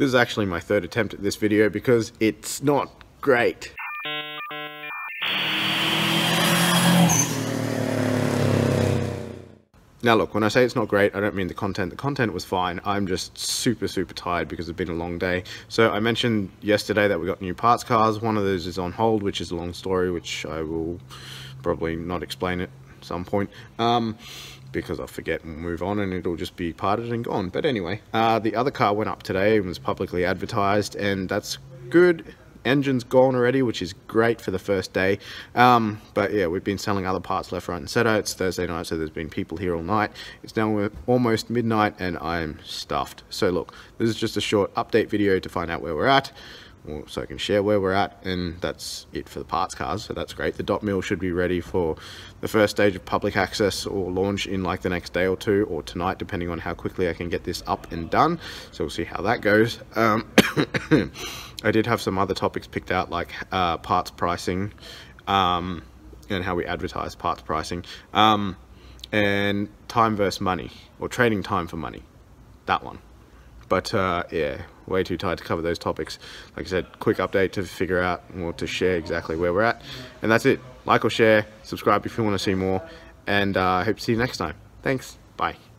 This is actually my third attempt at this video because it's not great. Now look, when I say it's not great, I don't mean the content. The content was fine. I'm just super, super tired because it's been a long day. So I mentioned yesterday that we got new parts cars. One of those is on hold, which is a long story, which I will probably not explain at some point. Um, because I'll forget and move on and it'll just be parted and gone. But anyway, uh, the other car went up today and was publicly advertised and that's good engine's gone already, which is great for the first day. Um, but yeah, we've been selling other parts left, right, and center. It's Thursday night, so there's been people here all night. It's now almost midnight, and I'm stuffed. So look, this is just a short update video to find out where we're at so I can share where we're at and that's it for the parts cars so that's great. The dot mill should be ready for the first stage of public access or launch in like the next day or two or tonight depending on how quickly I can get this up and done. So we'll see how that goes. Um, I did have some other topics picked out like uh, parts pricing um, and how we advertise parts pricing. Um, and time versus money or trading time for money that one but uh, yeah way too tired to cover those topics. Like I said quick update to figure out or to share exactly where we're at. And that's it. Like or share subscribe if you want to see more. And uh, I hope to see you next time. Thanks. Bye